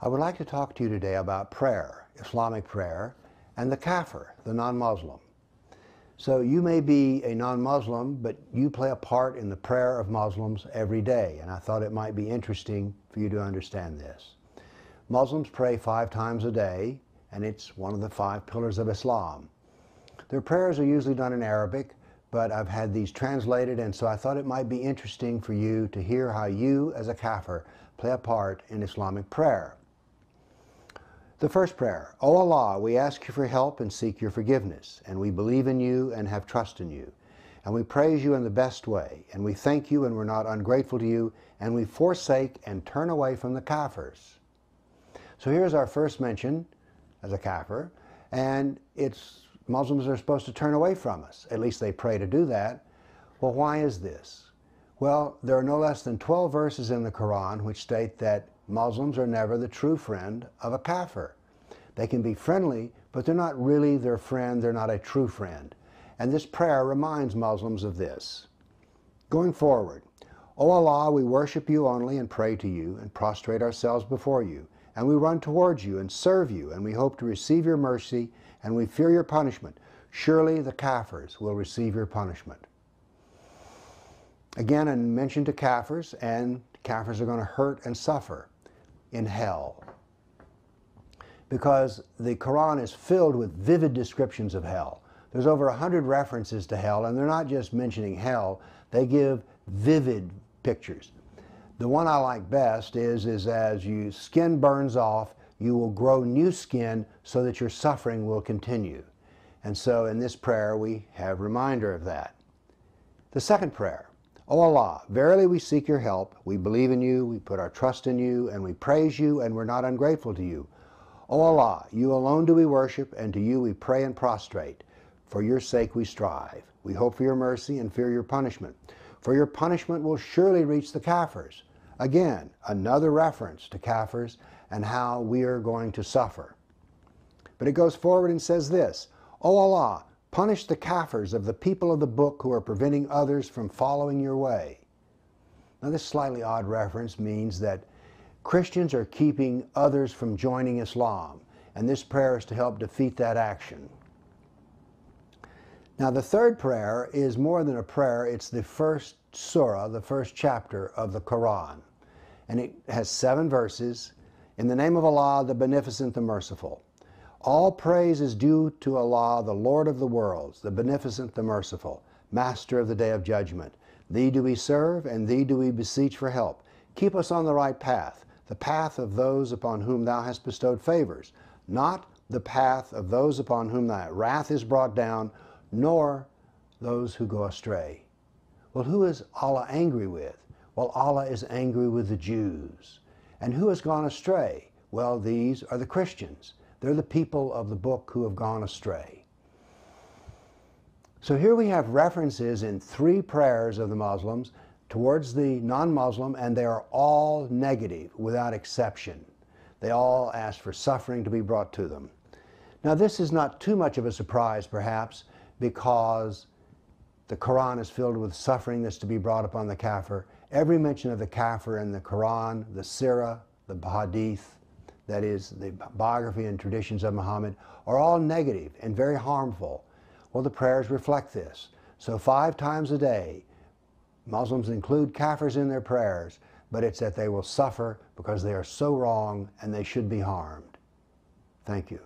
I would like to talk to you today about prayer, Islamic prayer, and the kafir, the non-Muslim. So you may be a non-Muslim, but you play a part in the prayer of Muslims every day, and I thought it might be interesting for you to understand this. Muslims pray five times a day, and it's one of the five pillars of Islam. Their prayers are usually done in Arabic, but I've had these translated, and so I thought it might be interesting for you to hear how you, as a kafir, play a part in Islamic prayer. The first prayer, O Allah, we ask you for help and seek your forgiveness, and we believe in you and have trust in you. And we praise you in the best way, and we thank you and we're not ungrateful to you, and we forsake and turn away from the kafirs. So here's our first mention as a kafir, and it's Muslims are supposed to turn away from us. At least they pray to do that. Well, why is this? Well, there are no less than 12 verses in the Quran which state that Muslims are never the true friend of a kafir. They can be friendly, but they're not really their friend, they're not a true friend. And this prayer reminds Muslims of this. Going forward, O Allah, we worship you only and pray to you and prostrate ourselves before you. And we run towards you and serve you, and we hope to receive your mercy, and we fear your punishment. Surely the Kafirs will receive your punishment. Again, I mentioned to Kafirs, and Kafirs are going to hurt and suffer in hell. Because the Quran is filled with vivid descriptions of hell. There's over a hundred references to hell, and they're not just mentioning hell, they give vivid pictures. The one I like best is, is as your skin burns off, you will grow new skin so that your suffering will continue. And so in this prayer, we have reminder of that. The second prayer, O Allah, verily we seek your help. We believe in you, we put our trust in you, and we praise you, and we're not ungrateful to you. O Allah, you alone do we worship, and to you we pray and prostrate. For your sake we strive. We hope for your mercy and fear your punishment. For your punishment will surely reach the Kafirs. Again, another reference to Kafirs and how we are going to suffer. But it goes forward and says this, O Allah, Punish the kafirs of the people of the book who are preventing others from following your way. Now, this slightly odd reference means that Christians are keeping others from joining Islam, and this prayer is to help defeat that action. Now, the third prayer is more than a prayer, it's the first surah, the first chapter of the Quran. And it has seven verses. In the name of Allah, the Beneficent, the Merciful. All praise is due to Allah, the Lord of the worlds, the beneficent, the merciful, master of the day of judgment. Thee do we serve, and thee do we beseech for help. Keep us on the right path, the path of those upon whom thou hast bestowed favors, not the path of those upon whom thy wrath is brought down, nor those who go astray. Well, who is Allah angry with? Well, Allah is angry with the Jews. And who has gone astray? Well, these are the Christians. They're the people of the book who have gone astray. So here we have references in three prayers of the Muslims towards the non-Muslim, and they are all negative without exception. They all ask for suffering to be brought to them. Now this is not too much of a surprise perhaps because the Quran is filled with suffering that's to be brought upon the kafir. Every mention of the kafir in the Quran, the Sirah, the Hadith, that is, the biography and traditions of Muhammad, are all negative and very harmful. Well, the prayers reflect this. So five times a day, Muslims include kafirs in their prayers, but it's that they will suffer because they are so wrong and they should be harmed. Thank you.